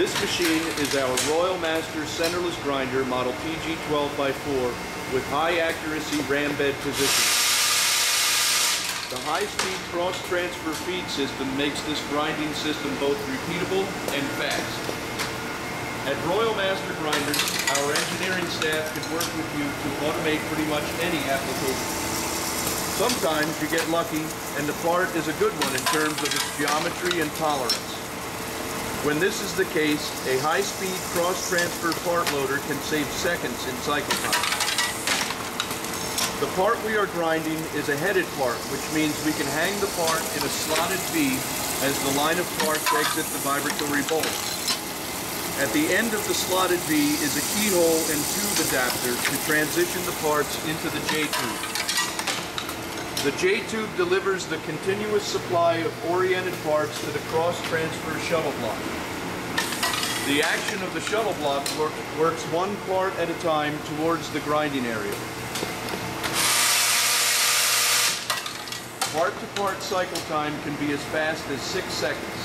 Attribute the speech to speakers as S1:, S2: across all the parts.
S1: This machine is our Royal Master centerless grinder model TG12x4 with high accuracy ram bed position. The high-speed cross-transfer feed system makes this grinding system both repeatable and fast. At Royal Master Grinders, our engineering staff can work with you to automate pretty much any application. Sometimes you get lucky and the part is a good one in terms of its geometry and tolerance. When this is the case, a high-speed cross-transfer part loader can save seconds in cycle time. The part we are grinding is a headed part, which means we can hang the part in a slotted V as the line of parts exit the vibratory bowl. At the end of the slotted V is a keyhole and tube adapter to transition the parts into the J-tube. The J-tube delivers the continuous supply of oriented parts to the cross-transfer shuttle block. The action of the shuttle block work, works one part at a time towards the grinding area. Part-to-part -part cycle time can be as fast as six seconds.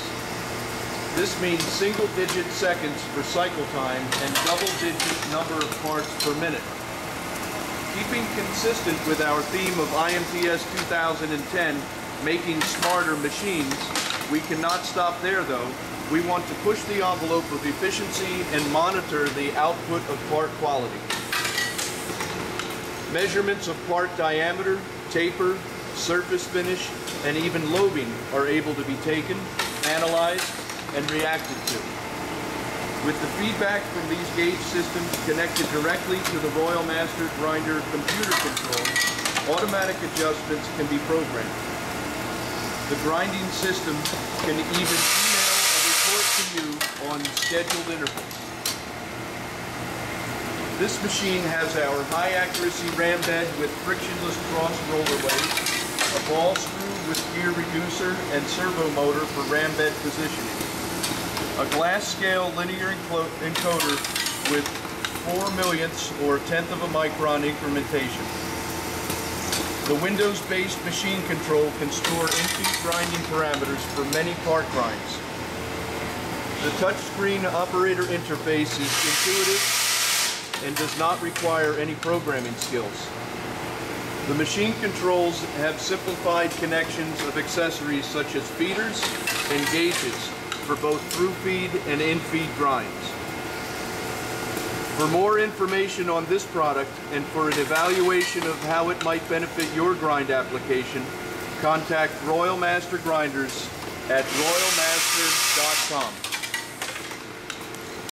S1: This means single-digit seconds for cycle time and double-digit number of parts per minute. Keeping consistent with our theme of IMTS 2010, making smarter machines, we cannot stop there though. We want to push the envelope of efficiency and monitor the output of part quality. Measurements of part diameter, taper, surface finish, and even lobing are able to be taken, analyzed, and reacted to. With the feedback from these gauge systems connected directly to the Royal Master Grinder computer control, automatic adjustments can be programmed. The grinding system can even email a report to you on scheduled intervals. This machine has our high accuracy ram bed with frictionless cross roller ways, a ball screw with gear reducer and servo motor for ram bed positioning. A glass scale linear encoder with 4 millionths or tenth of a micron incrementation. The Windows-based machine control can store in-feed grinding parameters for many part grinds. The touchscreen operator interface is intuitive and does not require any programming skills. The machine controls have simplified connections of accessories such as feeders and gauges for both through feed and in feed grinds. For more information on this product and for an evaluation of how it might benefit your grind application, contact Royal Master Grinders at royalmaster.com.